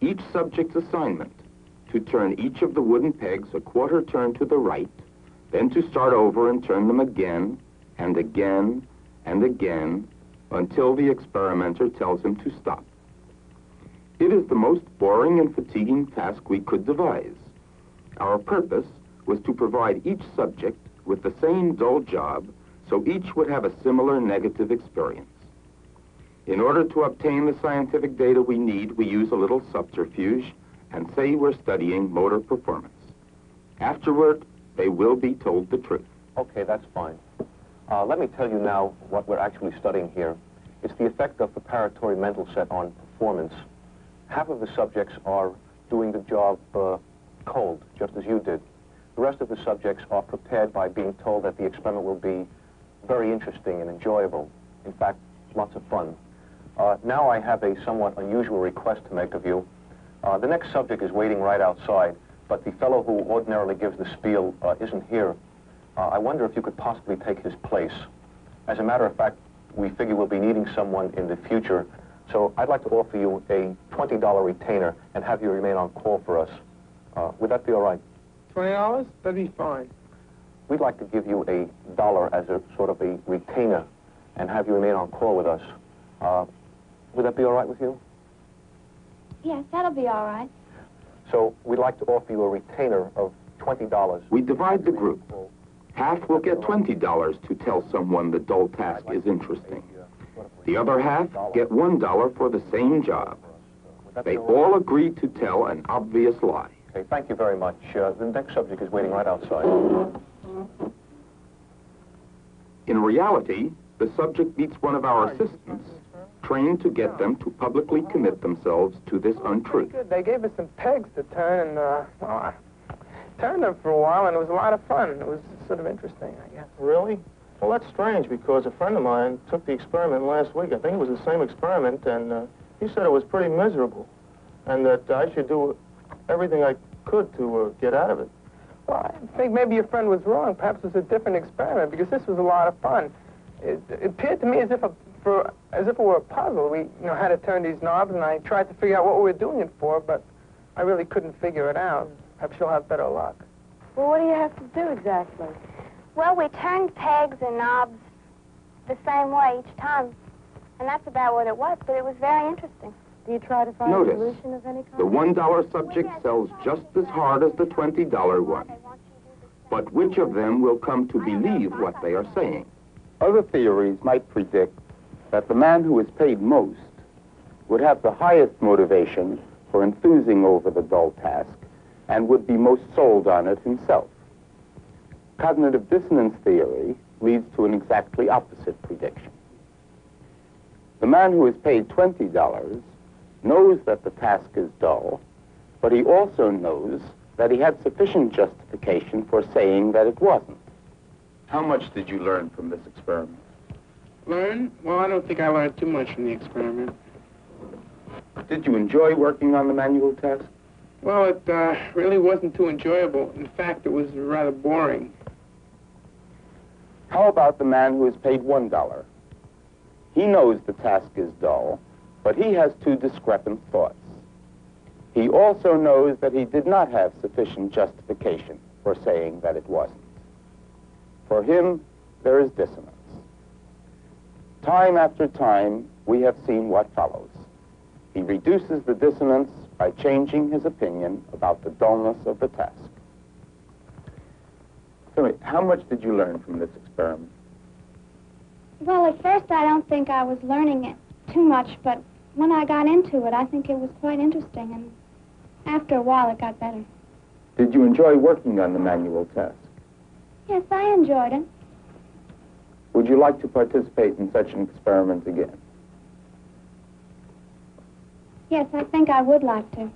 each subject's assignment to turn each of the wooden pegs a quarter turn to the right, then to start over and turn them again and again and again until the experimenter tells him to stop. It is the most boring and fatiguing task we could devise. Our purpose was to provide each subject with the same dull job so each would have a similar negative experience. In order to obtain the scientific data we need, we use a little subterfuge and say we're studying motor performance. Afterward, they will be told the truth. Okay, that's fine. Uh, let me tell you now what we're actually studying here. It's the effect of preparatory mental set on performance. Half of the subjects are doing the job uh, cold, just as you did. The rest of the subjects are prepared by being told that the experiment will be very interesting and enjoyable. In fact, lots of fun. Uh, now I have a somewhat unusual request to make of you. Uh, the next subject is waiting right outside, but the fellow who ordinarily gives the spiel uh, isn't here. Uh, I wonder if you could possibly take his place. As a matter of fact, we figure we'll be needing someone in the future, so I'd like to offer you a $20 retainer and have you remain on call for us. Uh, would that be all right? $20? That'd be fine. We'd like to give you a dollar as a sort of a retainer and have you remain on call with us. Would that be all right with you? Yes, that'll be all right. So we'd like to offer you a retainer of $20. We divide the group. Half will get $20 to tell someone the dull task is interesting. The other half get $1 for the same job. They all agree to tell an obvious lie. Okay, thank you very much. Uh, the next subject is waiting right outside. In reality, the subject meets one of our assistants, trained to get them to publicly commit themselves to this untruth. Good. They gave us some pegs to turn, and uh, well, I turned them for a while, and it was a lot of fun. It was sort of interesting, I guess. Really? Well, that's strange because a friend of mine took the experiment last week. I think it was the same experiment, and uh, he said it was pretty miserable, and that I should do everything I could to uh, get out of it. Well, I think maybe your friend was wrong. Perhaps it was a different experiment because this was a lot of fun. It, it appeared to me as if a, for as if it were a puzzle. We you know had to turn these knobs, and I tried to figure out what we were doing it for, but I really couldn't figure it out. Perhaps you'll have better luck. Well, what do you have to do exactly? Well, we turned pegs and knobs the same way each time, and that's about what it was, but it was very interesting. Do you try to find Notice, a solution of any kind? The $1 subject sells just as hard as the $20 one. But which of them will come to believe what they are saying? Other theories might predict that the man who is paid most would have the highest motivation for enthusing over the dull task and would be most sold on it himself. Cognitive dissonance theory leads to an exactly opposite prediction. The man who is paid $20 knows that the task is dull, but he also knows that he had sufficient justification for saying that it wasn't. How much did you learn from this experiment? Learn? Well, I don't think I learned too much from the experiment. Did you enjoy working on the manual test? Well, it uh, really wasn't too enjoyable. In fact, it was rather boring. How about the man who is paid $1? He knows the task is dull, but he has two discrepant thoughts. He also knows that he did not have sufficient justification for saying that it wasn't. For him, there is dissonance. Time after time, we have seen what follows. He reduces the dissonance by changing his opinion about the dullness of the task. Tell me, how much did you learn from this experiment? Well, at first I don't think I was learning it too much, but when I got into it, I think it was quite interesting, and after a while it got better. Did you enjoy working on the manual test? Yes, I enjoyed it. Would you like to participate in such an experiment again? Yes, I think I would like to.